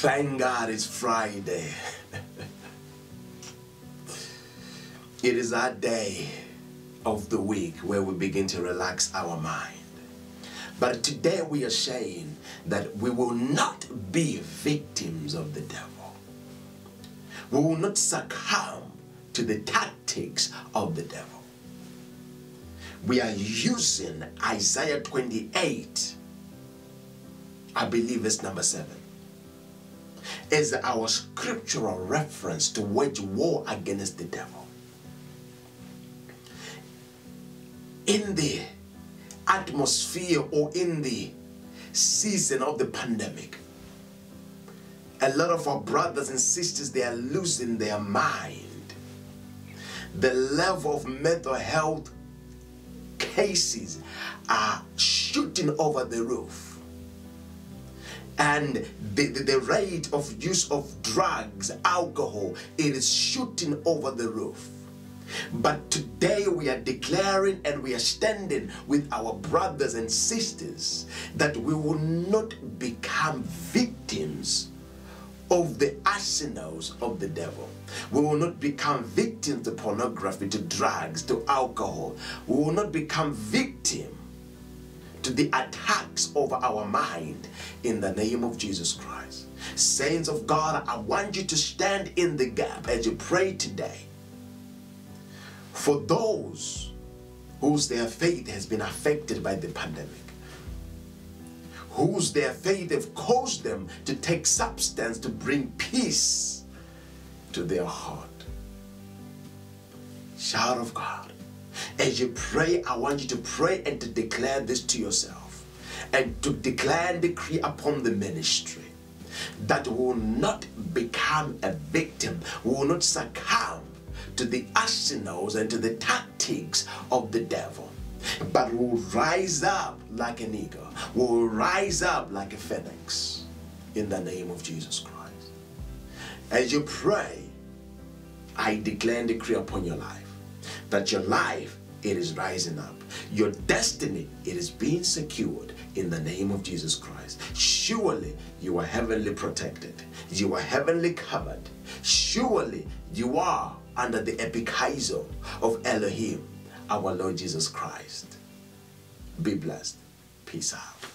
Thank God it's Friday. it is our day of the week where we begin to relax our mind. But today we are saying that we will not be victims of the devil. We will not succumb to the tactics of the devil. We are using Isaiah 28, I believe it's number 7, as our scriptural reference to wage war against the devil. In the atmosphere or in the season of the pandemic, a lot of our brothers and sisters they are losing their mind. The level of mental health cases are shooting over the roof. And the, the, the, rate of use of drugs, alcohol, it is shooting over the roof. But today we are declaring and we are standing with our brothers and sisters that we will not become victims of the arsenals of the devil. We will not become victims to pornography, to drugs, to alcohol. We will not become victim to the attacks over our mind in the name of Jesus Christ. Saints of God, I want you to stand in the gap as you pray today for those whose their faith has been affected by the pandemic whose their faith have caused them to take substance to bring peace to their heart. Child of God, as you pray, I want you to pray and to declare this to yourself and to declare and decree upon the ministry that will not become a victim, will not succumb to the arsenals and to the tactics of the devil but will rise up like an eagle, will rise up like a phoenix in the name of Jesus Christ. As you pray, I declare and decree upon your life that your life it is rising up. Your destiny it is being secured in the name of Jesus Christ. Surely you are heavenly protected. You are heavenly covered. Surely you are under the epikaizo of Elohim our Lord Jesus Christ. Be blessed. Peace out.